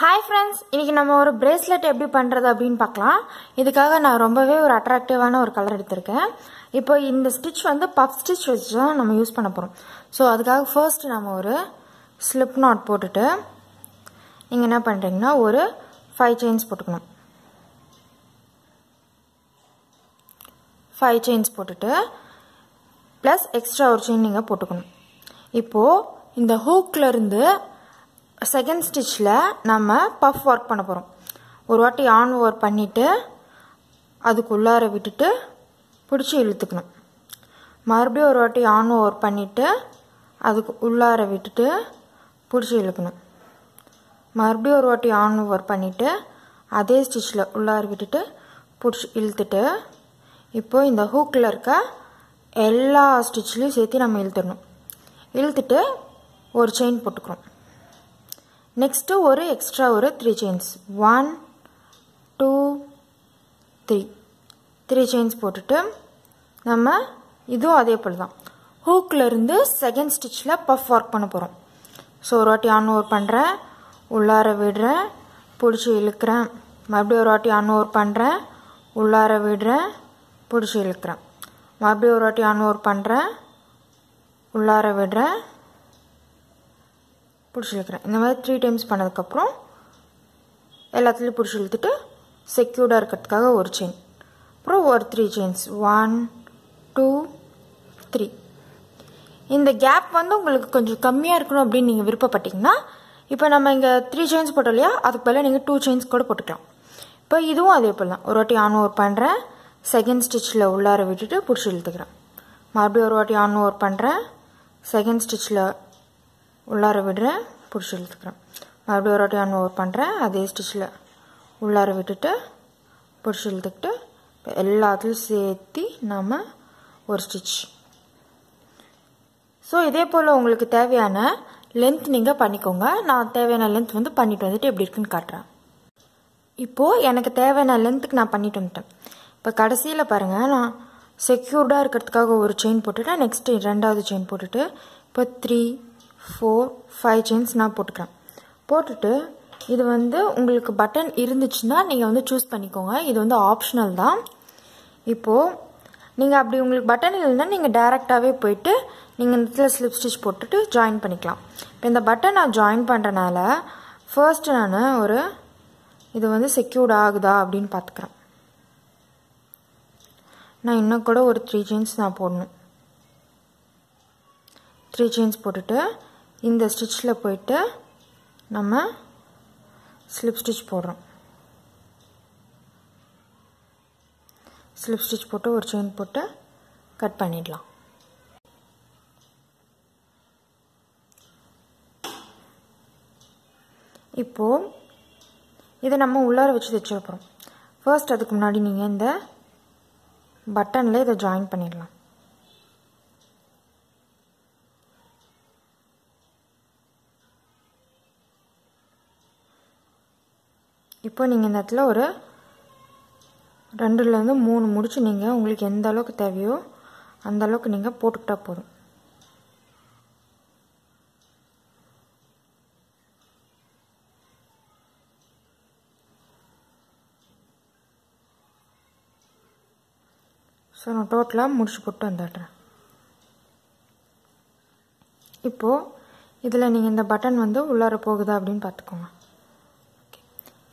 Hi friends இன்னைக்கு நம்ம ஒரு பிரேஸ்லெட் எப்படி பண்ணுறது அப்படின்னு பார்க்கலாம். இதுக்காக நான் ரொம்பவே ஒரு அட்ராக்டிவான ஒரு கலர் எடுத்திருக்கேன். இப்போ இந்த ஸ்டிச் வந்து பஃப் ஸ்டிச் வச்சு தான் நம்ம யூஸ் பண்ண போகிறோம் ஸோ அதுக்காக ஃபர்ஸ்ட் நம்ம ஒரு ஸ்லிப் நாட் போட்டுட்டு நீங்கள் என்ன பண்ணுறீங்கன்னா ஒரு ஃபைவ் செயின்ஸ் போட்டுக்கணும். ஃபைவ் செயின்ஸ் போட்டுட்டு ப்ளஸ் எக்ஸ்ட்ரா ஒரு செயின் நீங்கள் போட்டுக்கணும். இப்போது இந்த ஹூக்கில் இருந்து செகண்ட் ஸ்டிச்சில் நம்ம பஃப் ஒர்க் பண்ண போகிறோம் ஒரு வாட்டி ஆன் ஓவர் பண்ணிவிட்டு அதுக்குள்ளார விட்டுட்டு பிடிச்சி இழுத்துக்கணும். மறுபடியும் ஒரு வாட்டி ஆன் ஓவர் பண்ணிவிட்டு அதுக்கு உள்ளார விட்டுட்டு பிடிச்சி இழுக்கணும். மறுபடியும் ஒரு வாட்டி ஆன் ஓவர் பண்ணிவிட்டு அதே ஸ்டிச்சில் உள்ளார விட்டுட்டு பிடிச்சி இழுத்துட்டு இப்போ இந்த ஹூக்கில் இருக்க எல்லா ஸ்டிச்லேயும் சேர்த்து நம்ம இழுத்துடணும். இழுத்துட்டு ஒரு செயின் போட்டுக்கிறோம். நெக்ஸ்ட்டு ஒரு எக்ஸ்ட்ரா ஒரு three chains one two three three chains போட்டுட்டு நம்ம இதுவும் அதே போல் தான். ஹூக்கிலேருந்து செகண்ட் ஸ்டிச்சில் பஃப் ஒர்க் பண்ண போகிறோம் ஸோ ஒரு வாட்டி ஆன் ஓவர் பண்ணுறேன் உள்ளார விடுறேன். பிடிச்சி இழுக்கிறேன். மறுபடியும் ஒரு வாட்டி ஆன் ஓவர் பண்ணுறேன் உள்ளார விடுறேன். பிடிச்சி இழுக்கிறேன். மறுபடியும் ஒரு வாட்டி ஆன் ஓவர் பண்ணுறேன் உள்ளார விடுறேன். பிடிச்சி இழுக்கிறேன் இந்த மாதிரி த்ரீ டைம்ஸ் பண்ணதுக்கப்புறம் எல்லாத்துலேயும் பிடிச்சி இழுத்துட்டு செக்யூர்டாக இருக்கிறதுக்காக ஒரு செயின் அப்புறம் ஒரு three chains one two three இந்த கேப் வந்து உங்களுக்கு கொஞ்சம் கம்மியாக இருக்கணும் அப்படின்னு நீங்கள் விருப்பப்பட்டீங்கன்னா இப்போ நம்ம இங்கே த்ரீ செயின்ஸ் போட்டோம் இல்லையா? அதுக்கு பதிலாக நீங்கள் டூ செயின்ஸ் கூட போட்டுக்கலாம். இப்போ இதுவும் அதே போல் தான். ஒரு வாட்டி ஆன் ஓவர் பண்ணுறேன் செகண்ட் ஸ்டிச்சில் உள்ளார விட்டுட்டு பிடிச்சி இழுத்துக்கிறேன். மறுபடியும் ஒரு வாட்டி ஆன் ஓவர் பண்ணுறேன் செகண்ட் ஸ்டிச்சில் உள்ளார விடுறேன் பிடிச்சி இழுத்துக்கிறேன் மறுபடியும் ஒரு வாட்டி ஆன் ஓவர் பண்ணுறேன் அதே ஸ்டிச்சில் உள்ளார விட்டுட்டு பிடிச்சி இழுத்துக்கிட்டு இப்போ எல்லாத்துலையும் சேர்த்து நம்ம ஒரு ஸ்டிச் ஸோ இதே போல் உங்களுக்கு தேவையான லென்த் நீங்கள் பண்ணிக்கோங்க. நான் தேவையான லென்த் வந்து பண்ணிட்டு வந்துட்டு எப்படி இருக்குன்னு காட்டுறேன். இப்போது எனக்கு தேவையான லென்த்துக்கு நான் பண்ணிட்டு வந்துட்டேன். இப்போ கடைசியில் பாருங்கள் நான் செக்யூர்டாக இருக்கிறதுக்காக ஒரு செயின் போட்டுவிட்டேன் நெக்ஸ்ட்டு ரெண்டாவது செயின் போட்டுட்டு இப்போ த்ரீ ஃபோர் ஃபைவ் செயின்ஸ் நான் போட்டுக்கிறேன். போட்டுட்டு இது வந்து உங்களுக்கு பட்டன் இருந்துச்சுன்னா நீங்கள் வந்து சூஸ் பண்ணிக்கோங்க. இது வந்து ஆப்ஷனல் தான். இப்போது நீங்கள் அப்படி உங்களுக்கு பட்டன் இல்லைன்னா நீங்கள் டேரெக்டாகவே போயிட்டு நீங்கள் இந்த இடத்துல ஸ்லிப் ஸ்டிச் போட்டுட்டு ஜாயின் பண்ணிக்கலாம். இப்போ இந்த பட்டன் நான் ஜாயின் பண்ணுறனால ஃபர்ஸ்ட்டு நான் ஒரு இது வந்து செக்யூர்ட் ஆகுதா அப்படின்னு பார்த்துக்குறேன். நான் இன்னும் கூட ஒரு த்ரீ செயின்ஸ் நான் போடணும். த்ரீ செயின்ஸ் போட்டுட்டு இந்த ஸ்டிச்சில் போயிட்டு நம்ம ஸ்லிப் ஸ்டிச் போடுறோம். ஸ்லிப் ஸ்டிச் போட்டு ஒரு செயின் போட்டு கட் பண்ணிடலாம். இப்போது இதை நம்ம உள்ளார வச்சு தைச்சு ஃபர்ஸ்ட் அதுக்கு முன்னாடி நீங்கள் இந்த பட்டனில் இதை ஜாயின் பண்ணிடலாம். இப்போ நீங்கள் இந்த இடத்துல ஒரு ரெண்டுலேருந்து மூணு முடிச்சு நீங்கள் உங்களுக்கு எந்த அளவுக்கு தேவையோ அந்த அளவுக்கு நீங்கள் போட்டுக்கிட்டா போதும். ஸோ நான் டோட்டலாக முடிச்சு போட்டு வந்துடுறேன். இப்போது இதில் நீங்கள் இந்த பட்டன் வந்து உள்ளார போகுதா அப்படின்னு பார்த்துக்கோங்க.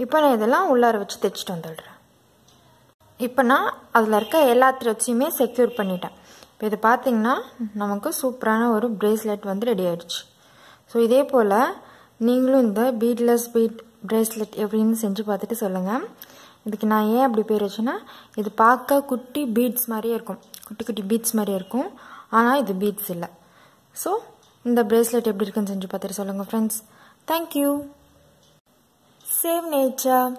இப்போ நான் இதெல்லாம் உள்ளார வச்சு தைச்சிட்டு வந்துடுறேன். இப்போ நான் அதில் இருக்க எல்லா த்ரெட்ஸையுமே செக்யூர் பண்ணிட்டேன். இப்போ இது பார்த்தீங்கன்னா நமக்கு சூப்பரான ஒரு ப்ரேஸ்லெட் வந்து ரெடி ஆயிடுச்சு. ஸோ இதே போல் நீங்களும் இந்த பீட்லெஸ் பீட் ப்ரேஸ்லெட் எப்படின்னு செஞ்சு பார்த்துட்டு சொல்லுங்கள் இதுக்கு நான் ஏன் அப்படி பேர் வச்சேன்னா இது பார்க்க குட்டி பீட்ஸ் மாதிரியே இருக்கும். குட்டி குட்டி பீட்ஸ் மாதிரியே இருக்கும். ஆனால் இது பீட்ஸ் இல்லை. ஸோ இந்த ப்ரேஸ்லெட் எப்படி இருக்குன்னு செஞ்சு பார்த்துட்டு சொல்லுங்கள் ஃப்ரெண்ட்ஸ் தேங்க்யூ Save nature.